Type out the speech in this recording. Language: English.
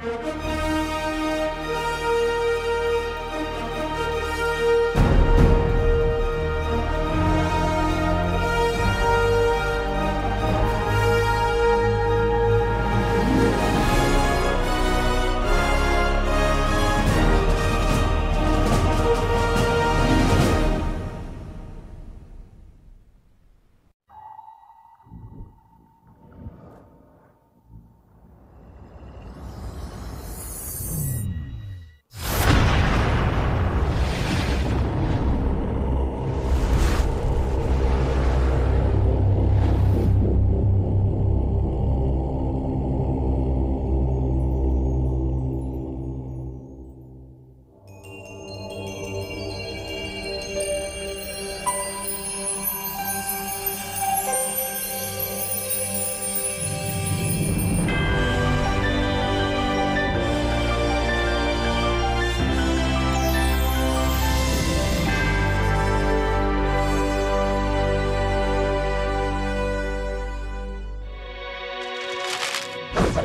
Thank you. Bye.